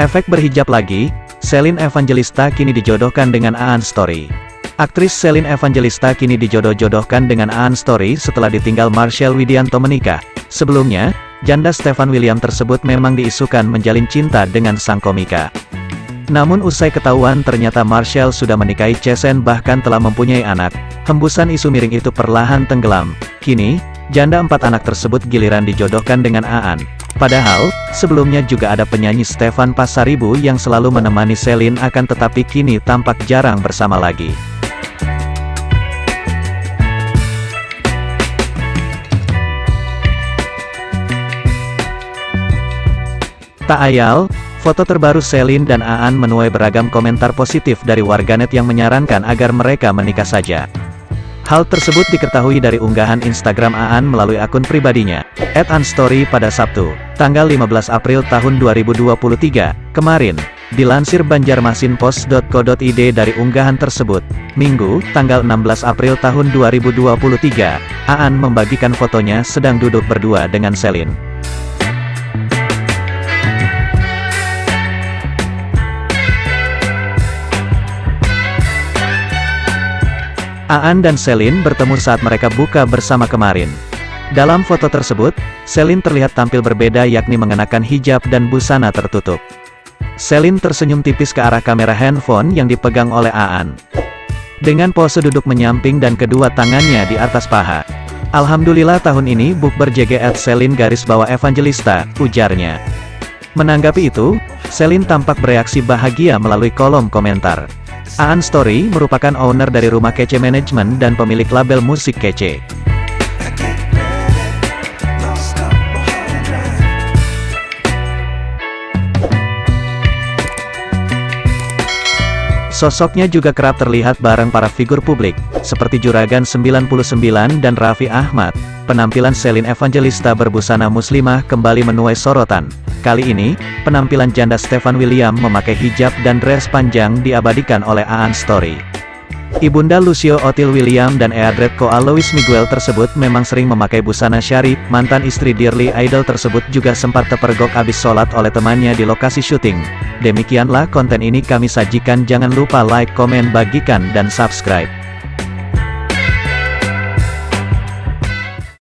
Efek berhijab lagi, Celine Evangelista kini dijodohkan dengan Aan Story. Aktris Celine Evangelista kini dijodoh-jodohkan dengan Aan Story setelah ditinggal Marshall Widianto menikah. Sebelumnya, janda Stefan William tersebut memang diisukan menjalin cinta dengan sang komika. Namun usai ketahuan ternyata Marshall sudah menikahi Chesen bahkan telah mempunyai anak, hembusan isu miring itu perlahan tenggelam. Kini, janda empat anak tersebut giliran dijodohkan dengan Aan. Padahal, sebelumnya juga ada penyanyi Stefan Pasaribu yang selalu menemani Selin akan tetapi kini tampak jarang bersama lagi. Tak ayal, Foto terbaru Selin dan Aan menuai beragam komentar positif dari warganet yang menyarankan agar mereka menikah saja. Hal tersebut diketahui dari unggahan Instagram Aan melalui akun pribadinya, @anstory pada Sabtu, tanggal 15 April tahun 2023, kemarin. Dilansir banjarmasinpost.co.id dari unggahan tersebut, Minggu, tanggal 16 April tahun 2023, Aan membagikan fotonya sedang duduk berdua dengan Selin. Aan dan Selin bertemu saat mereka buka bersama kemarin. Dalam foto tersebut, Selin terlihat tampil berbeda yakni mengenakan hijab dan busana tertutup. Selin tersenyum tipis ke arah kamera handphone yang dipegang oleh Aan. Dengan pose duduk menyamping dan kedua tangannya di atas paha. Alhamdulillah tahun ini bukber JGF Selin garis bawah evangelista, ujarnya. Menanggapi itu, Selin tampak bereaksi bahagia melalui kolom komentar. Aan Story merupakan owner dari rumah Kece Management dan pemilik label musik Kece. Sosoknya juga kerap terlihat bareng para figur publik, seperti Juragan 99 dan Raffi Ahmad. Penampilan Selin Evangelista berbusana muslimah kembali menuai sorotan. Kali ini, penampilan janda Stefan William memakai hijab dan dress panjang diabadikan oleh Aan Story. Ibunda Lucio Otil William dan Eadred Koa Alois Miguel tersebut memang sering memakai busana syarif, mantan istri Dearly Idol tersebut juga sempat terpergok abis sholat oleh temannya di lokasi syuting. Demikianlah konten ini kami sajikan jangan lupa like, komen, bagikan, dan subscribe.